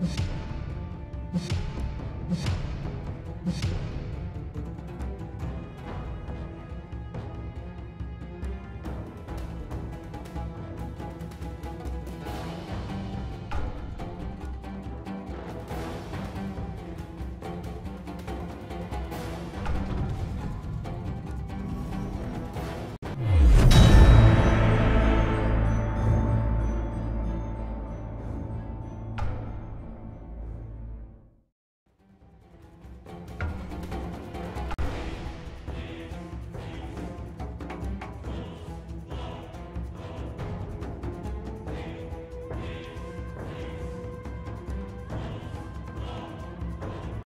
you.